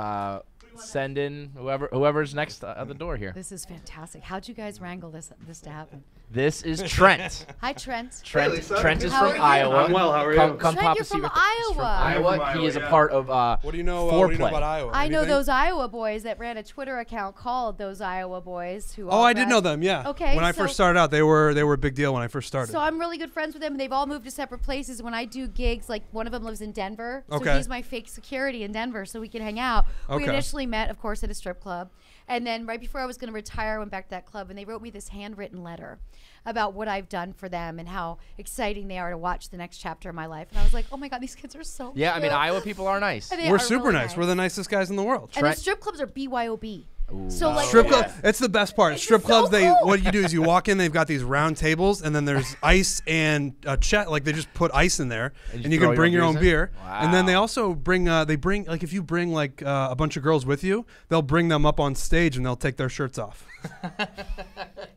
uh, send in whoever whoever's next uh, at the door here. This is fantastic. How'd you guys wrangle this this to happen? This is Trent. Hi, Trent. Trent, Lisa. Trent is How from? Iowa. I'm well, how are you? come Trent, pop you're a seat from with us. He's from Iowa. Iowa. He is a part of uh, What do you know? Uh, what do you know Foreplay. about Iowa? I know those Iowa boys that ran a Twitter account called those Iowa boys. Who Oh, all I did know them. Yeah. Okay, When I so- first started out, they were they were a big deal when I first started. So I'm really good friends with them, and they've all moved to separate places. When I do gigs, like one of them lives in Denver, so Okay. he's my fake security in Denver, so we can hang out. We Okay. Initially met, of course, at a strip club, and then right before I was going to retire, I went back to that club, and they wrote me this handwritten letter about what I've done for them and how exciting they are to watch the next chapter of my life. And I was like, oh my god, these kids are so yeah. I mean. Iowa people are nice. We're are super really nice. We're the nicest guys in the world. and the strip clubs are BYOB. So like Strip yeah. club. It's the best part. It's Strip so clubs. They cool. what you do is you walk in. They've got these round tables, and then there's ice and a chat. Like they just put ice in there, And you and you throw can your bring own your own beer. in? And then they also bring. Uh, they bring like if you bring like uh, a bunch of girls with you, they'll bring them up on stage and they'll take their shirts off.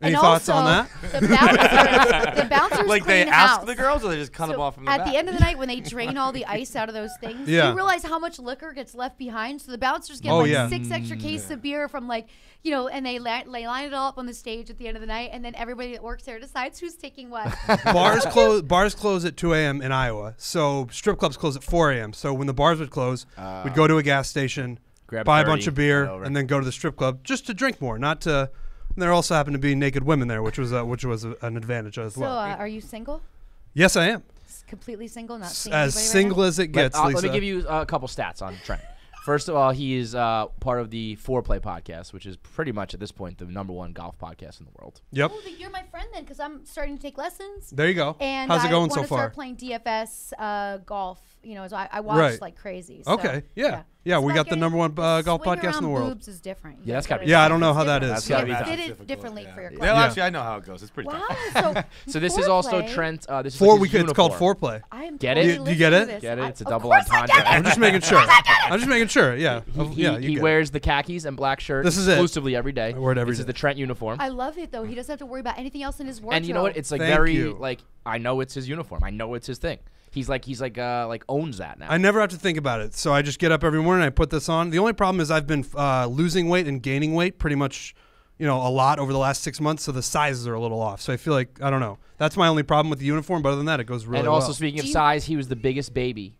Any and thoughts also, on that? The bouncers, the bouncers like they ask house. the girls, or they just cut them off from the at back? the end of the night, when they drain all the ice out of those things, Yeah. you realize how much liquor gets left behind. So the bouncers get Oh, like yeah. six extra cases of beer from like, you know, and they, la- they line it all up on the stage at the end of the night, and then everybody that works there decides who's taking what. bars close. Bars close at 2 a.m. in Iowa. So strip clubs close at 4 a.m. So when the bars would close, we'd go to a gas station, Grab buy a 30, bunch of beer, and then go to the strip club just to drink more, not to. And there also happened to be naked women there, which was a, which was a, an advantage as so well. uh, are you single? yes, I am. Completely single, not S- as anybody right single as it Let, gets. uh, Lisa. let me give you a couple stats on Trent. First of all, he is uh, part of the Foreplay podcast, which is pretty much at this point the number one golf podcast in the world. Yep. Oh, then you're my friend then, because I'm starting to take lessons. There you go. And How's I it going want so to far? start playing DFS uh, golf. You know, so I, I watch Right. like crazy. So, Okay, yeah. Yeah, It's we got the number one, uh, golf swing podcast in the world. Boobs is different. Yeah, that's gotta gotta be Yeah, I don't know it's how that different. is. That's gotta You be did it differently for your yeah, club. Yeah. actually, I know how it goes. It's pretty Wow. tough. So, So this is also Trent. Uh, this is Four like we. It's called uniform. foreplay. I am Get it? Do- do you get it? to this. Get it? It's a double course I entendre. I'm just making sure. I'm just making sure. Yeah. He, Oh, yeah. he, you he it. wears the khakis and black shirt This is it. exclusively every day. I wear it every this is the Trent uniform. I love it though. He doesn't have to worry about anything else in his wardrobe. and you know what? It's like Thank very you. like I know it's his uniform. I know it's his thing. He's like he's like uh like owns that now. I never have to think about it. So I just get up every morning. I put this on. The only problem is I've been uh, losing weight and gaining weight pretty much, you know, a lot over the last six months. So the sizes are a little off. So I feel like I don't know. That's my only problem with the uniform. But other than that, it goes really and also well. speaking of size, he was the biggest baby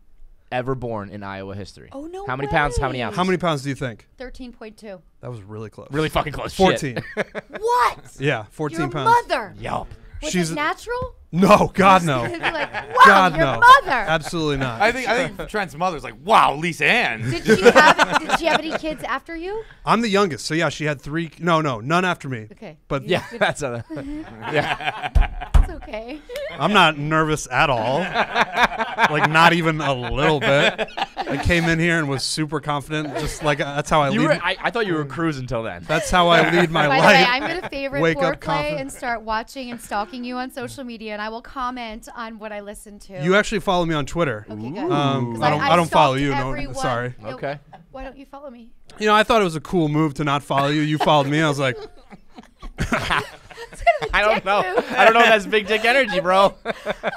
ever born in Iowa history. Oh, no How many pounds? How many way. ounces? How many pounds do you think? Thirteen point two. That was really close. Really fucking close. Fourteen. What? yeah, fourteen Your pounds. mother. Yup. Was She's- it natural? No, God no. You'd be like, wow, God your no. mother. Absolutely not. I think I think Trent's mother's like, wow, Lisa Ann. Did she have? did she have any kids after you? I'm the youngest, so yeah, she had three. No, no, none after me. Okay. But Yeah, that's a. yeah. It's okay. I'm not nervous at all. like not even a little bit. I came in here and was super confident. Just like uh, that's how I You lead. were. I, I thought you were cruising until then. that's how I lead my By life. the way, I'm gonna favorite Wake foreplay and start watching and stalking you on social media, and I will comment on what I listen to. you actually follow me on Twitter. Okay, good. Um, 'Cause I don't. I, don't follow stalked you. No, sorry. You know, Okay. Why don't you follow me? You know, I thought it was a cool move to not follow you. You followed me. I was like, I don't know. move. I don't know if that's big dick energy, bro.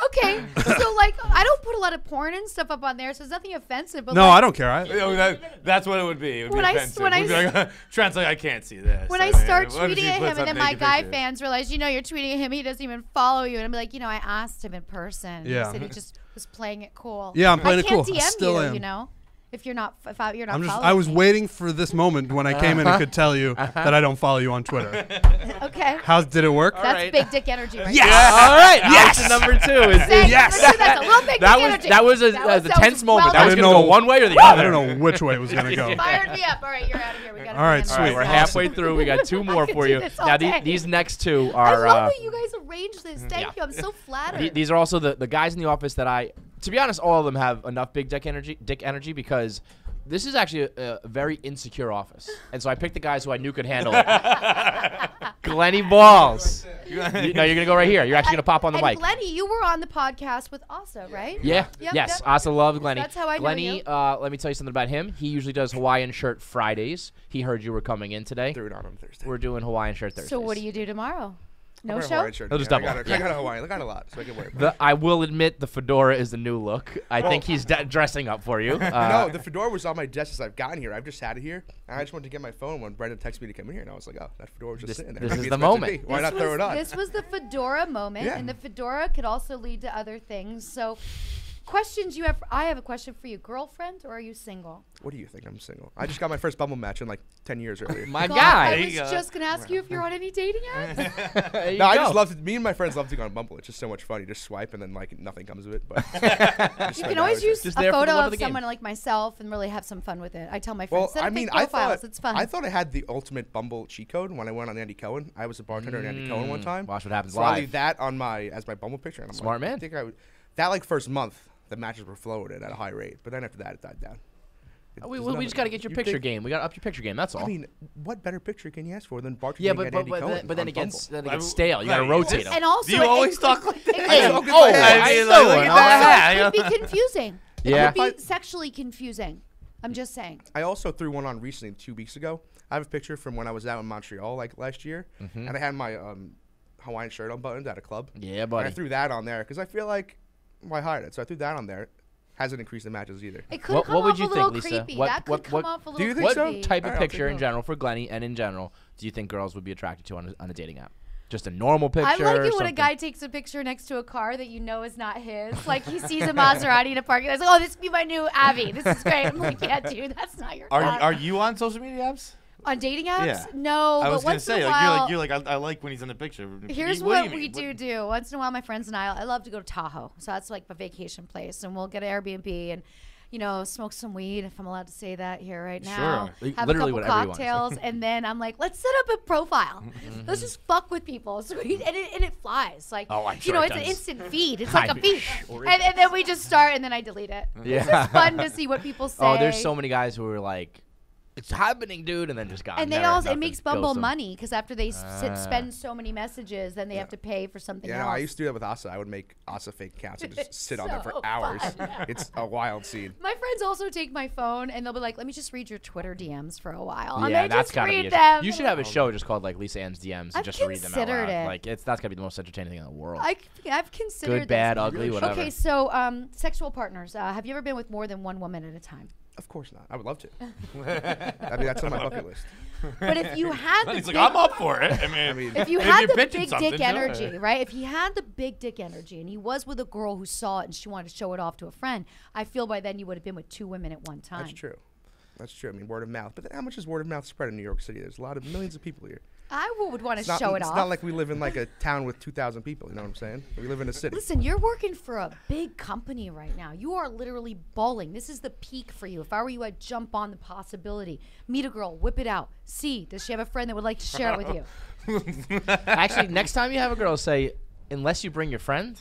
Okay, so like I don't put a lot of porn and stuff up on there, so there's nothing offensive. But no, like, I don't care. I, You know, that, that's what it would be. It would When be I s- offensive. when I We'd be s- like, Trent's like, I can't see this. When I mean, start what if tweeting at him, and then my guy pictures? fans realize, you know, you're tweeting at him, he doesn't even follow you, and I'm like, you know, I asked him in person. Yeah. He said he just was playing it cool. Yeah, I'm playing I it can't. I DM still you, am. you know, if you're not, if I, you're not. I'm just. following I was me. waiting for this moment when I came in and could tell you that I don't follow you on Twitter. Okay. How did it work? That's right. big dick energy, right? Yes! there. All right. Yes! Option number two is. Say, Yes! number two, That's a little big that dick was energy. that was a, That uh, was- the that was tense moment. well that was gonna I go didn't one way or the other. I don't know which way it was gonna go. Fired me up. All right, you're out of here. We got All right, All right, sweet. we're halfway through. We got two more for you. Now the, these next two I are. love uh, that you guys arranged this. Thank you. I'm so flattered. these are also the, the guys in the office that I, to be honest, all of them have enough big dick energy, dick energy because this is actually a, a very insecure office, and so I picked the guys who I knew could handle it. Glenny Balls. You- no, you're gonna go right here. You're actually gonna pop on the and mic. Glenny, you were on the podcast with Asa, right? Yeah. Yep, yes. yep. Asa loves Glenny. That's how I know Glenny, you. uh, let me tell you something about him. He usually does Hawaiian shirt Fridays. He heard you were coming in today. Threw it on him Thursday. We're doing Hawaiian shirt Thursdays. So what do you do tomorrow? No I wear a show. Hawaiian shirt. He'll just yeah, double I got, up, a, I yeah. got a Hawaiian. I got a lot, so I can wear it. The, I will admit the fedora is the new look. I think he's de- dressing up for you. Uh, no, the fedora was on my desk since I've gotten here. I've just had it here, and I just wanted to get my phone when Brendan texted me to come in here, and I was like, oh, that fedora was just This- sitting there. this Maybe is the moment. Why this not throw it on? This was the fedora moment, Yeah. and the fedora could also lead to other things. So, questions you have? I have a question for you: girlfriend or are you single? What do you think? I'm single. I just got my first Bumble match in like 10 years earlier. my God, guy. I was just gonna ask you if you're on any dating apps. There you no, I just love to. Me and my friends love to go on Bumble. It's just so much fun. You just swipe and then like nothing comes of it. But you can always use Just a there for the photo of of someone like myself and really have some fun with it. I tell my friends, Well, I mean, I profiles. thought it's fun. I thought I had the ultimate Bumble cheat code when I went on Andy Cohen. I was a bartender at Andy Cohen one Mm, time. watch what happens so I live. leave that on my as my Bumble picture. And I'm Smart like, man. I think I would, that like first month the matches were flowing in at a high rate, but then after that it died down. It- we, there's we, we just got to get your you picture think- game. We got to up your picture game. That's all. I mean, what better picture can you ask for than bartending yeah, but but, but, then, but then it gets then it gets stale. You got to rotate is them. and also, Do you it- always it- talk like it- that? it- Oh, oh, I it mean, like, also look at that. could be confusing. Yeah. It could be sexually confusing. I'm just saying. I also threw one on recently, two weeks ago. I have a picture from when I was out in Montreal like last year, Mm-hmm. and I had my um, Hawaiian shirt unbuttoned at a club. Yeah, And I threw that on there because I feel like why hide it? So I threw that on there. Hasn't increased the matches either. It could What- come what would off you a little think, Lisa? creepy. What- that could what- come what- off a little Do you think What so? type of picture in general for Glenny and in general do you think girls would be attracted to on a, on a dating app? Just a normal picture. I like or it when a guy takes a picture next to a car that you know is not his. Like he sees a Maserati in a parking lot. He's like, "Oh, this could be my new Abby. This is great." I'm like, "Yeah, dude, that's not your Are car." you, are you on social media apps? On dating apps? Yeah. No, I but was gonna once say in a like while. you're like you're like I, I like when he's in the picture. Here's You- what, do we do What- do. Once in a while, my friends and I, I love to go to Tahoe. So that's like a vacation place. And we'll get an Airbnb and, you know, smoke some weed, if I'm allowed to say that here right now. Sure. Have literally a couple you want to say. cocktails. and then I'm like, let's set up a profile. Mm-hmm. Let's just fuck with people. So we, and, it, and it flies. Like, Oh, I'm you know, it it's an instant feed. It's like a I'm feed. sure And, and then we just start and then I delete it. It's Yeah. just fun to see what people say. Oh, there's so many guys who are like, "It's happening, dude," and then just got. and they also it makes Bumble money because after they s sit, Ah. spend so many messages, then they have to pay for something Yeah, else. no, I used to do that with Asa. I would make Asa fake accounts and just It's sit on there for hours. fun. It's a wild scene. My friends also take my phone and they'll be like, "Let me just read your Twitter DMs for a while." and Yeah, I that's just gotta read be. A, them. you should have a show just called like Lisa Ann's DMs and I've just read them out considered loud. it. Like it's that's gotta be the most entertaining thing in the world. I, have considered Good, bad, this. ugly, whatever. Okay, so um, sexual partners. Uh, have you ever been with more than one woman at a time? Of course not. I would love to. I mean, that's on my bucket list. But if you had the He's like big, I'm up for it. I mean, I mean, if you if had the big something, dick sure. energy, right? If he had the big dick energy and he was with a girl who saw it and she wanted to show it off to a friend, I feel by then you would have been with two women at one time. that's true. That's true. I mean, word of mouth. But then how much is word of mouth spread in New York City? There's a lot of millions of people here. I would want to It's not, show it it's off. It's not like we live in like a town with 2,000 people. You know what I'm saying? We live in a city. Listen, you're working for a big company right now. You are literally balling. This is the peak for you. If I were you, I'd jump on the possibility. Meet a girl, whip it out. See, does she have a friend that would like to share it with you? Actually, next time you have a girl say, "Unless you bring your friend,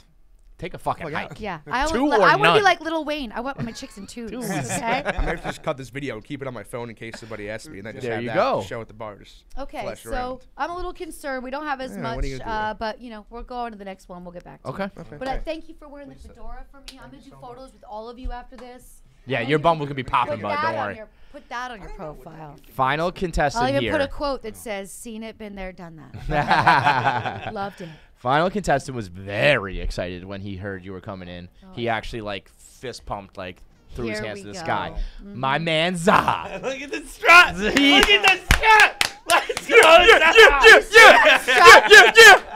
take a fucking Oh, yeah. hike." Yeah, I, Two would, or I want to be like Lil Wayne. I want my chicks in twos. Twos. Okay. I may have to just cut this video and keep it on my phone in case somebody asks me, and then just There have you that go. show at the bars. Okay, so around. I'm a little concerned. We don't have as Yeah, much, you uh, but you know, we're going to the next one. We'll get back to Okay. it. But uh, thank you for wearing the fedora for me. I'm gonna do photos with all of you after this. Yeah, your you Bumble could be popping, Put bud. Don't worry. your put that on your profile. Final contestant I'll contestant even here. put a quote that says, "Seen it, been there, done that." Loved it. Final contestant was very excited when he heard you were coming in. Oh, he actually like fist pumped, like threw his hands to the go. sky. My mm-hmm. man Zaha. Look at the strut. Look at the strut. Let's go. yeah, yeah, yeah, yeah, yeah, yeah.